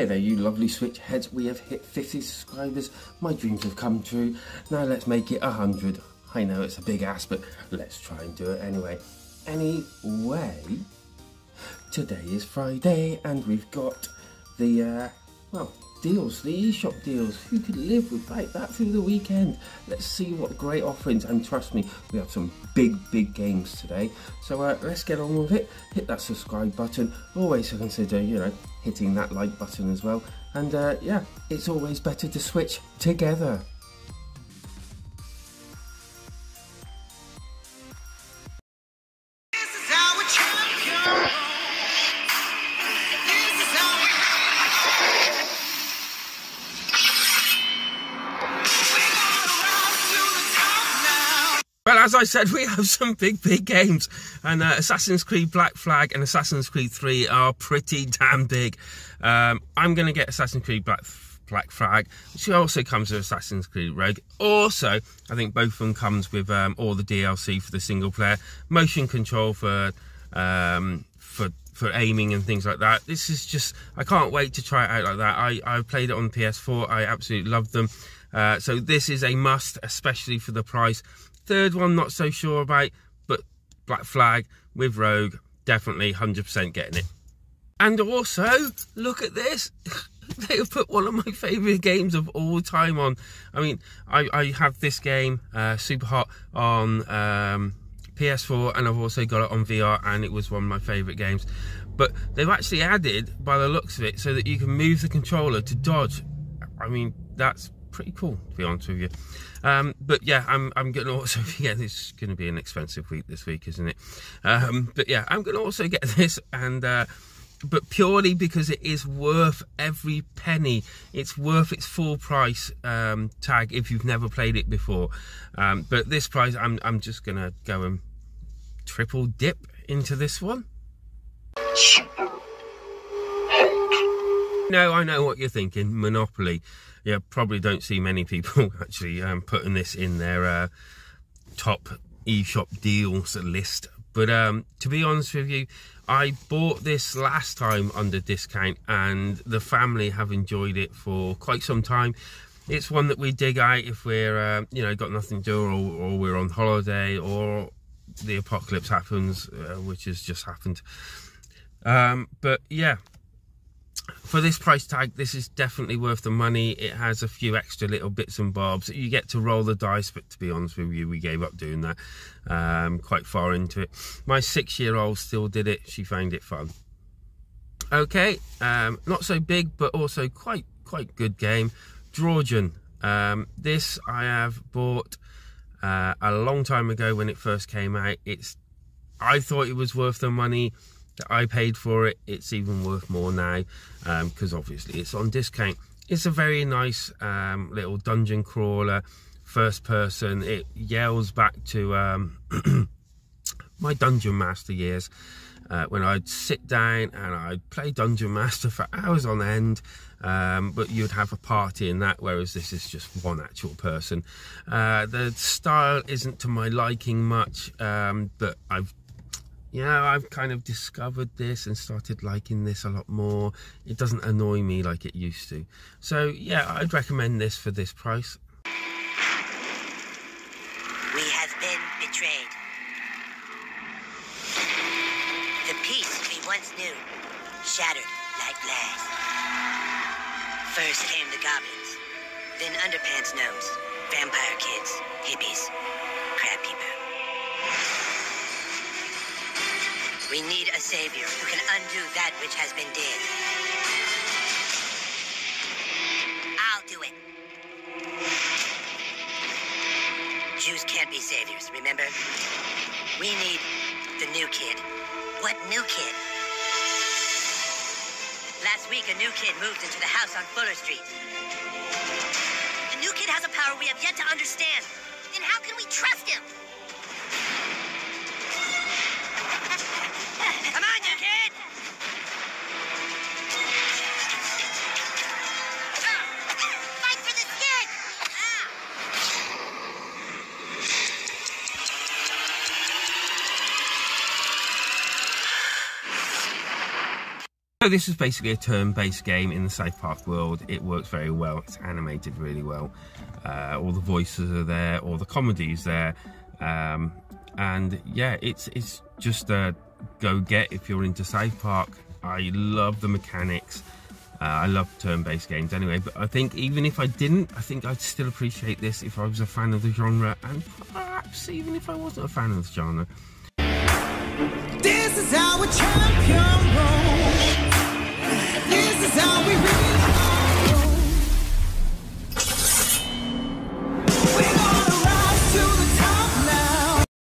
Hey there, you lovely Switch heads. We have hit 50 subscribers. My dreams have come true. Now let's make it 100. I know it's a big ask, but let's try and do it anyway. Anyway, today is Friday and we've got the, uh, well, deals, the eShop deals. Who could live without that through the weekend? Let's see what great offerings, and trust me, we have some big, big games today. So uh, let's get on with it. Hit that subscribe button. Always consider, you know, hitting that like button as well. And uh, yeah, it's always better to switch together. As I said, we have some big, big games, and uh, Assassin's Creed Black Flag and Assassin's Creed 3 are pretty damn big. Um, I'm going to get Assassin's Creed Black Black Flag, which also comes with Assassin's Creed Rogue. Also, I think both of them comes with um, all the DLC for the single player, motion control for um, for for aiming and things like that. This is just, I can't wait to try it out like that. I I played it on PS4. I absolutely loved them. Uh, so this is a must, especially for the price. Third one, not so sure about, but Black Flag with Rogue, definitely 100% getting it. And also, look at this. they have put one of my favourite games of all time on. I mean, I, I have this game, uh, Super Hot, on um, PS4, and I've also got it on VR, and it was one of my favourite games. But they've actually added, by the looks of it, so that you can move the controller to dodge. I mean, that's pretty cool, to be honest with you. Um, but yeah, I'm I'm going to also yeah, this is going to be an expensive week this week, isn't it? Um, but yeah, I'm going to also get this and. Uh, but purely because it is worth every penny. It's worth its full price um, tag if you've never played it before. Um, but this price, I'm I'm just gonna go and triple dip into this one. No, I know what you're thinking. Monopoly. Yeah, probably don't see many people actually um, putting this in their uh, top eShop deals list. But um, to be honest with you, I bought this last time under discount, and the family have enjoyed it for quite some time. It's one that we dig out if we're, uh, you know, got nothing to do, or, or, we're on holiday, or the apocalypse happens, uh, which has just happened. Um, but yeah, for this price tag, this is definitely worth the money. It has a few extra little bits and bobs. You get to roll the dice, but to be honest with you, we gave up doing that um, quite far into it. My six-year-old still did it. She found it fun. Okay, um, not so big, but also quite quite good game. Draugr. Um, this I have bought uh, a long time ago when it first came out. It's I thought it was worth the money that I paid for it, it's even worth more now because um, obviously it's on discount. It's a very nice um, little dungeon crawler, first person. It yells back to um, my Dungeon Master years. Uh, when I'd sit down and I'd play Dungeon Master for hours on end, um, but you'd have a party in that, whereas this is just one actual person. Uh, the style isn't to my liking much, um, but I've yeah, I've kind of discovered this and started liking this a lot more. It doesn't annoy me like it used to. So yeah, I'd recommend this for this price. We have been betrayed. The peace we once knew shattered like glass. First came the goblins, then underpants gnomes, vampire kids, hippies, crab people. We need a savior who can undo that which has been did. I'll do it. Jews can't be saviors, remember? We need the new kid. What new kid? Last week, a new kid moved into the house on Fuller Street. The new kid has a power we have yet to understand. Then how can we trust him? So this is basically a turn-based game in the South Park world. It works very well. It's animated really well. Uh, all the voices are there, all the comedies there, um, and yeah, it's it's just a go get if you're into South Park. I love the mechanics. Uh, I love turn-based games anyway, but I think even if I didn't, I think I'd still appreciate this if I was a fan of the genre, and perhaps even if I wasn't a fan of the genre. This is a champion rolls.